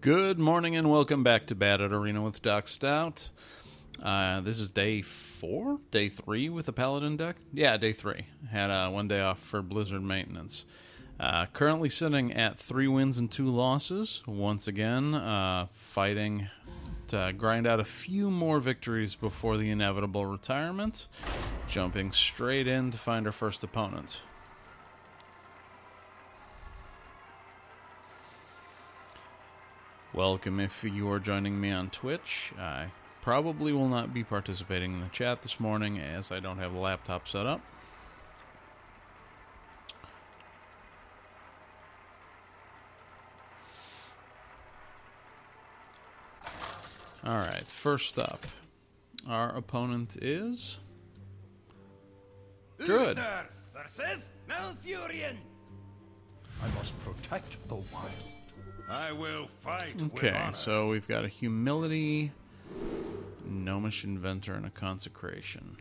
Good morning and welcome back to Bad at Arena with Doc Stout. Uh, this is day four, day three with the Paladin deck. Yeah, day three. Had uh, one day off for Blizzard maintenance. Uh, currently sitting at three wins and two losses. Once again, uh, fighting to grind out a few more victories before the inevitable retirement. Jumping straight in to find our first opponent. Welcome if you are joining me on Twitch. I probably will not be participating in the chat this morning as I don't have a laptop set up. Alright, first up, our opponent is. Druid. Versus Malfurion. I must protect the wild. I will fight with Okay, so we've got a humility, gnomish inventor, and a consecration.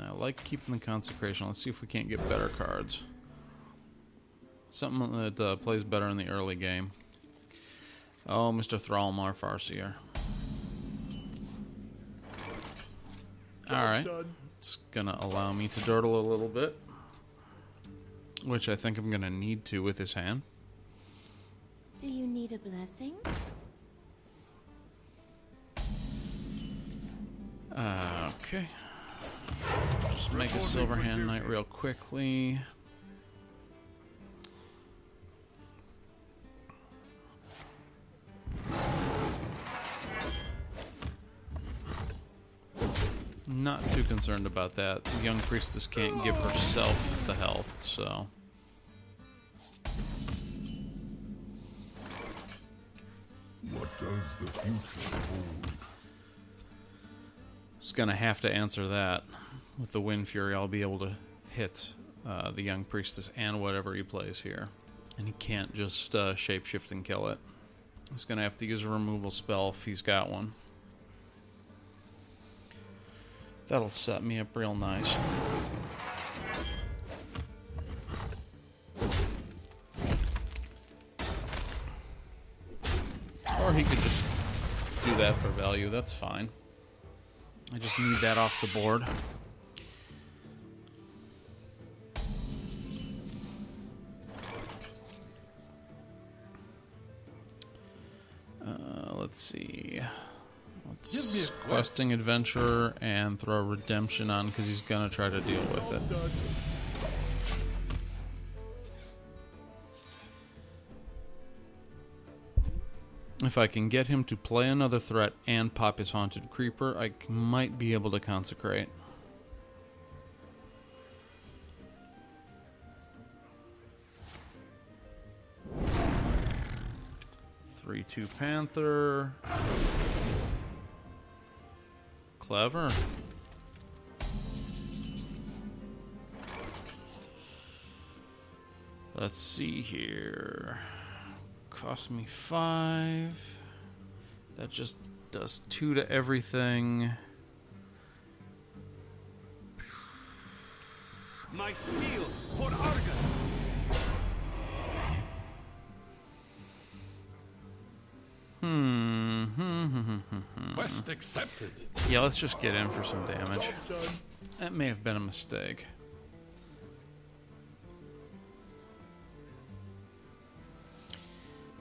I like keeping the consecration. Let's see if we can't get better cards. Something that uh, plays better in the early game. Oh, Mr. Thrallmar Farseer. Alright. It's gonna allow me to durdle a little bit. Which I think I'm gonna need to with his hand. Do you need a blessing? Okay. Just make a silver hand knight real quickly. Not too concerned about that. The young priestess can't give herself the health, so. It's gonna have to answer that. With the Windfury, I'll be able to hit uh, the Young Priestess and whatever he plays here. And he can't just uh, shapeshift and kill it. He's gonna have to use a removal spell if he's got one. That'll set me up real nice. Value, that's fine. I just need that off the board. Uh, let's see. Let's Give me a questing adventure and throw redemption on because he's gonna try to deal with it. If I can get him to play another threat and pop his haunted creeper, I might be able to consecrate. Three two panther. Clever. Let's see here. Cost me five. That just does two to everything. My seal for. Hmm. hmm, hmm, hmm, hmm. Quest accepted. Yeah, let's just get in for some damage. That may have been a mistake.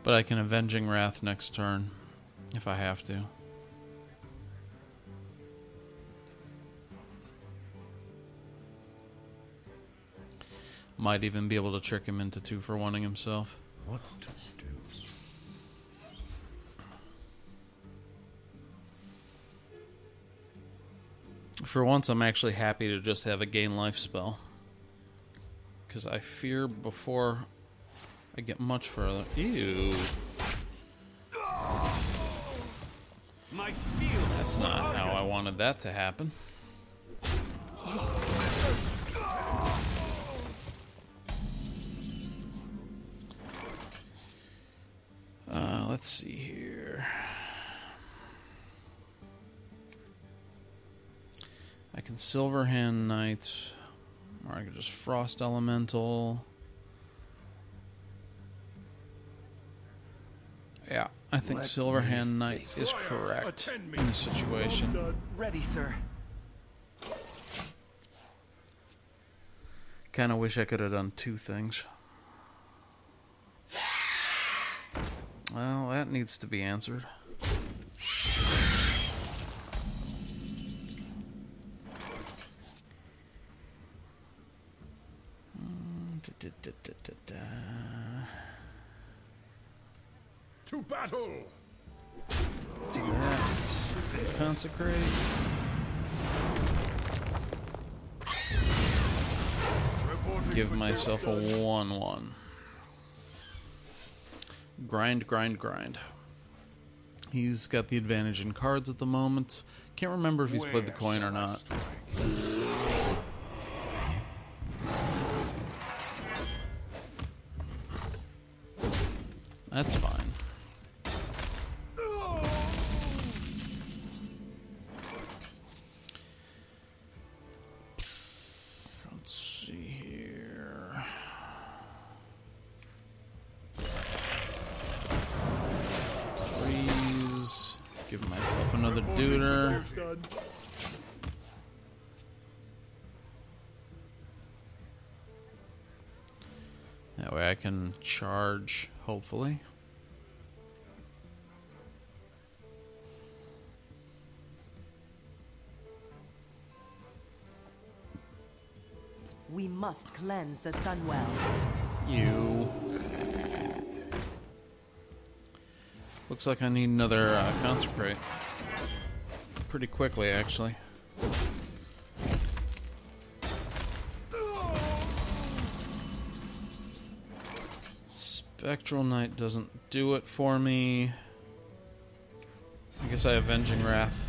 But I can Avenging Wrath next turn if I have to. Might even be able to trick him into two for wanting himself. What to do? For once, I'm actually happy to just have a gain life spell. Because I fear before I get much further. Ew. My seal. That's not how I wanted that to happen. Uh, let's see here. I can Silver Hand Knight, or I can just Frost Elemental. Yeah, I think Let Silverhand me Knight face is correct in this situation. Ready, sir. Kind of wish I could have done two things. Well, that needs to be answered. Mm, da, da, da, da, da, To battle! Consecrate. Give myself a 1 1. Grind, grind, grind. He's got the advantage in cards at the moment. Can't remember if he's played the coin or not. That's fine. Give myself another duder. That way I can charge, hopefully. We must cleanse the Sunwell. You. Looks like I need another uh, consecrate. Pretty quickly, actually. Spectral Knight doesn't do it for me. I guess I Avenging Wrath.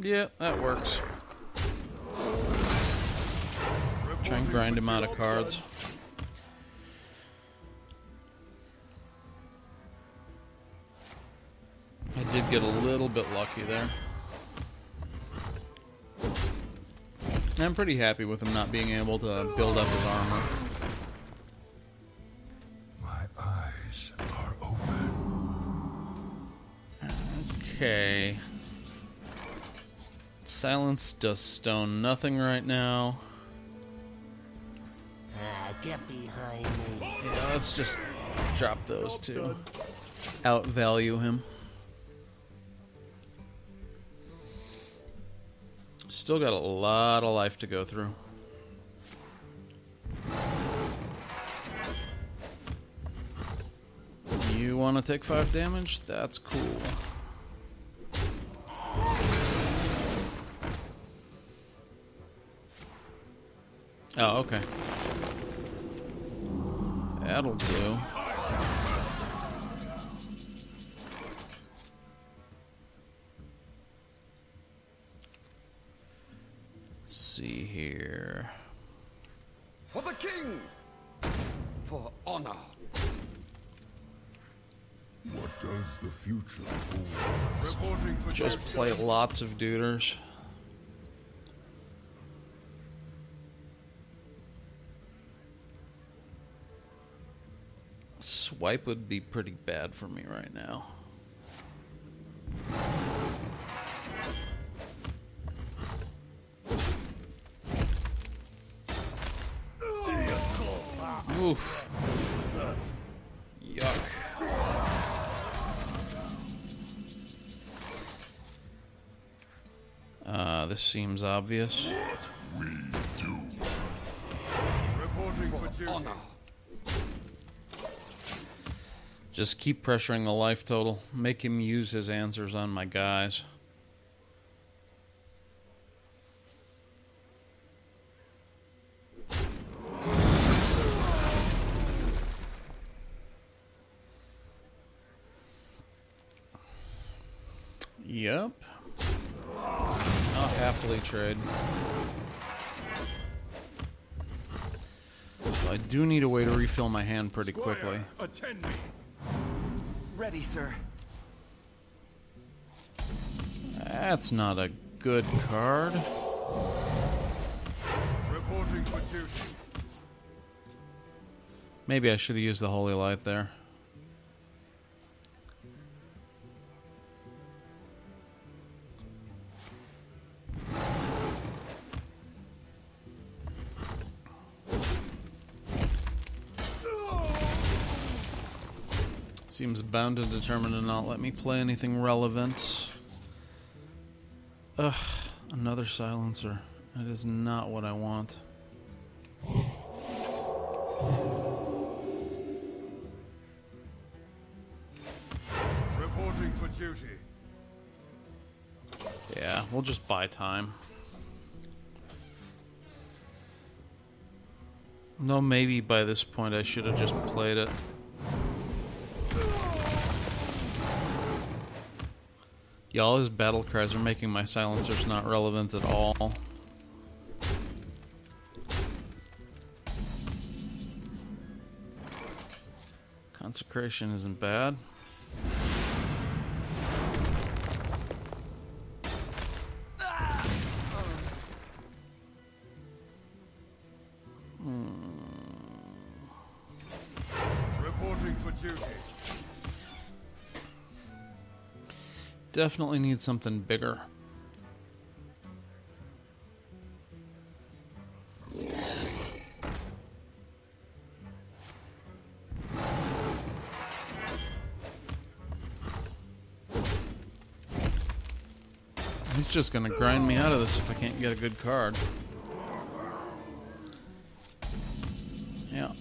Yeah, that works. Try and grind him out of cards. I did get a little bit lucky there. I'm pretty happy with him not being able to build up his armor. My eyes are open. Okay. Silence does stone nothing right now. Get behind me. Yeah, let's just drop those two. Outvalue him. Still got a lot of life to go through. You want to take five damage? That's cool. Oh, okay. That'll do. see here. For the king! For honor! What does the future hold? Reporting for Just play lots of duders. Swipe would be pretty bad for me right now. Oof. Yuck. Uh, this seems obvious. Reporting for Jester. Just keep pressuring the life total. Make him use his answers on my guys. Yep. I'll happily trade. I do need a way to refill my hand pretty quickly. attend me. Ready, sir. That's not a good card. Reporting for for duty. Maybe I should have used the holy light there. Seems bound and determined to not let me play anything relevant. Ugh, another silencer. That is not what I want. Reporting for duty. Yeah, we'll just buy time. No, maybe by this point I should have just played it. Y'all, his battle cries are making my silencers not relevant at all. Consecration isn't bad. Definitely need something bigger. He's just gonna grind me out of this if I can't get a good card. Yeah.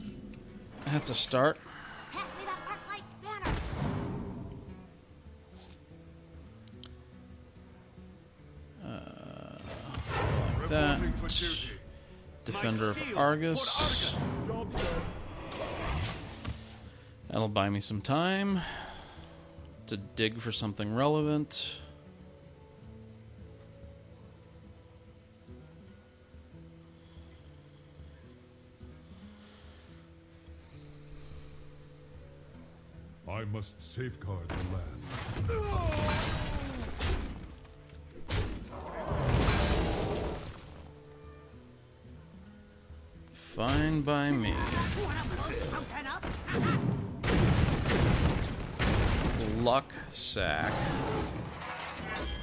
That's a start. Defender of Argus. That'll buy me some time to dig for something relevant. I must safeguard the land. Fine by me. Luck sack.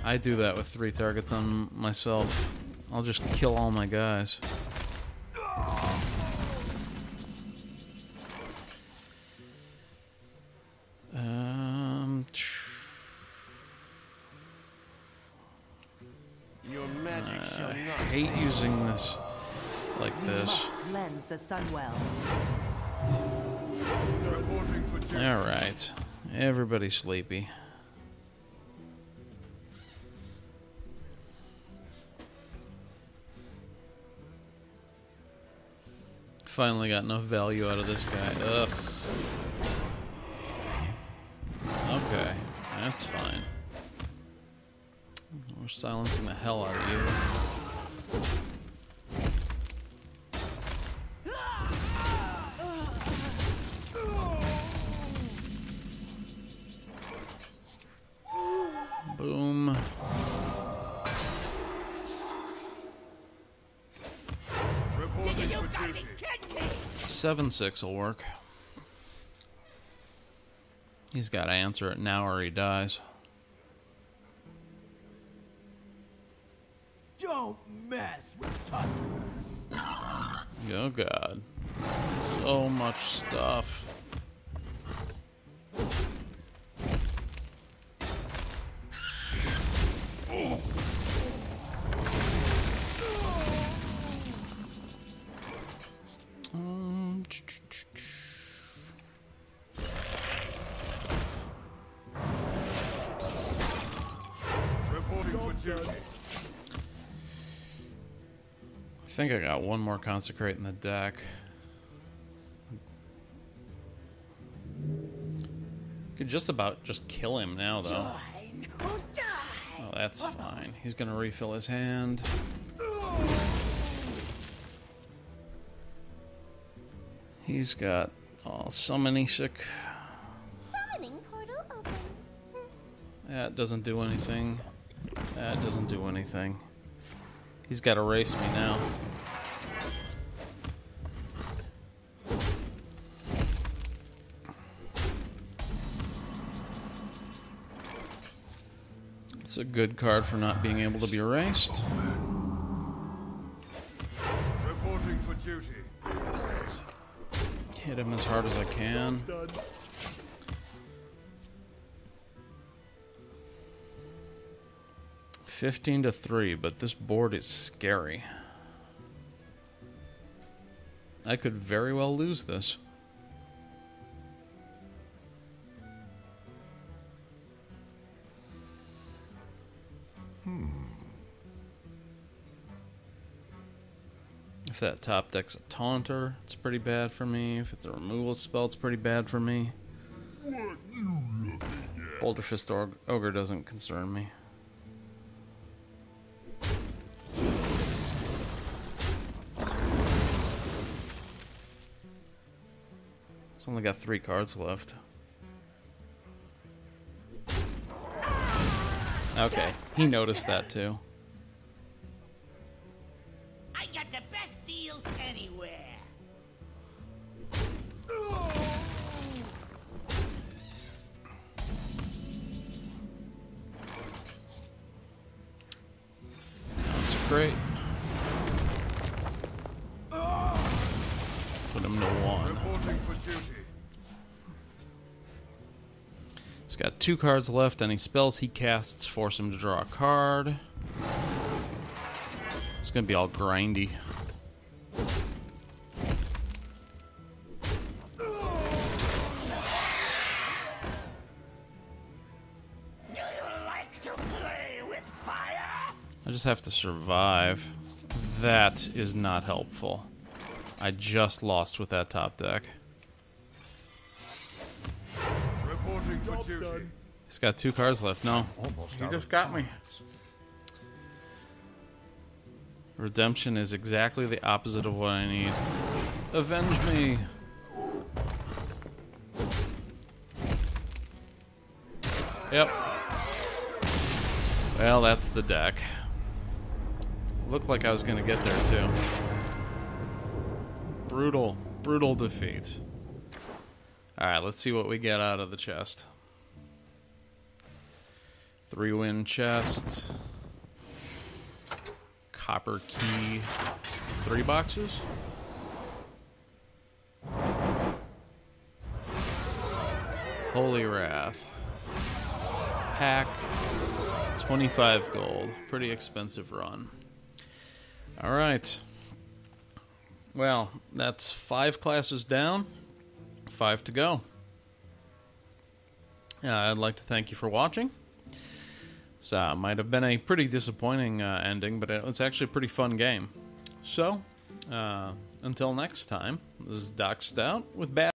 I do that with three targets on myself. I'll just kill all my guys. Um, the Sunwell. All right, everybody's sleepy. Finally got enough value out of this guy. Ugh. Okay, that's fine. We're silencing the hell out of you. Seven six will work. He's got to answer it now or he dies. Don't mess with Tusker. Oh god. So much stuff. I think I got one more consecrate in the deck. Could just about just kill him now, though. Oh, that's fine. He's gonna refill his hand. He's got oh, summoning sick. Summoning portal open. That doesn't do anything. That doesn't do anything. He's got to race me now. It's a good card for not being able to be raced. Reporting for duty. Hit him as hard as I can. Fifteen to three, but this board is scary. I could very well lose this. Hmm. If that top deck's a taunter, it's pretty bad for me. If it's a removal spell, it's pretty bad for me. Boulderfist Ogre doesn't concern me. It's only got three cards left. Okay, he noticed that too. I got the best deals anywhere. He's got two cards left. Any spells he casts force him to draw a card. It's gonna be all grindy. Do you like to play with fire? I just have to survive. That is not helpful. I just lost with that top deck. He's got two cars left. No. he just got me. Redemption is exactly the opposite of what I need. Avenge me. Yep. Well, that's the deck. Looked like I was going to get there too. Brutal, brutal defeat. Alright, let's see what we get out of the chest. Three win chest. Copper key. Three boxes. Holy Wrath. Pack. 25 gold. Pretty expensive run. Alright. Well, that's five classes down, five to go. Uh, I'd like to thank you for watching. So, uh, might have been a pretty disappointing uh, ending, but it's actually a pretty fun game. So, uh, until next time, this is Doc Stout with Bad.